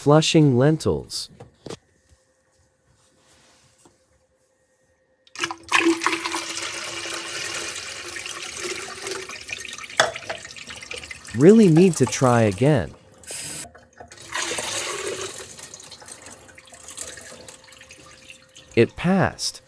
Flushing lentils. Really need to try again. It passed.